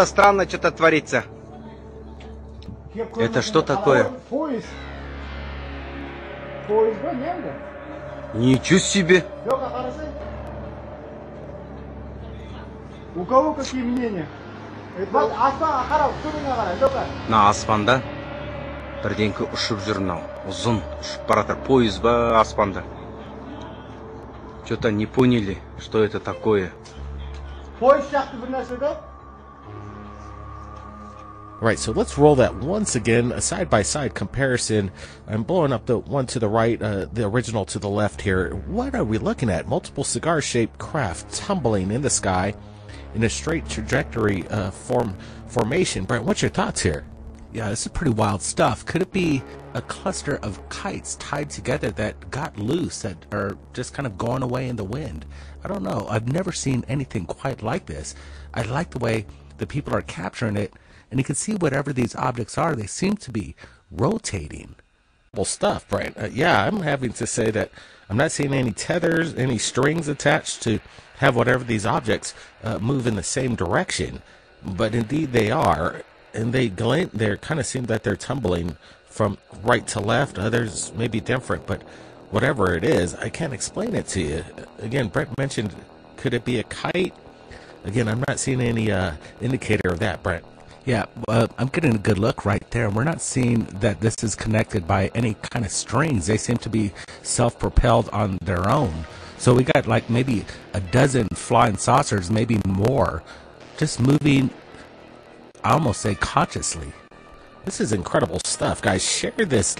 Это странно что-то творится. Это что такое? Поезд. Поезд ба не енді? Ничего себе! Лёка, қарасай. У кого какие мнения? Вот аспанға қарап, төбеңе қара, Лёка. мына аспанда бірдеңке ұшып жүр мынау ұзын ұшып бара жатыр пойыз ба аспанда че то не поняли что это такое Поезд сияқты бір нәрсе да? Right, so let's roll that once again, a side by side comparison. I'm blowing up the one to the right, uh, the original to the left here. What are we looking at? Multiple cigar shaped craft tumbling in the sky in a straight trajectory uh, form formation. Brent, what's your thoughts here? Yeah, this is pretty wild stuff. Could it be a cluster of kites tied together that got loose that are just kind of going away in the wind? I don't know. I've never seen anything quite like this. I like the way the people are capturing it, and you can see whatever these objects are, they seem to be rotating. Well, stuff, Brent. Uh, yeah, I'm having to say that I'm not seeing any tethers, any strings attached to have whatever these objects uh, move in the same direction. But indeed, they are, and they glint. They kind of seem that they're tumbling from right to left. Others may be different, but whatever it is, I can't explain it to you. Again, Brent mentioned, could it be a kite? Again, I'm not seeing any uh, indicator of that, Brent. Yeah, uh, I'm getting a good look right there. We're not seeing that this is connected by any kind of strings. They seem to be self propelled on their own. So we got like maybe a dozen flying saucers, maybe more, just moving, I almost say consciously. This is incredible stuff, guys. Share this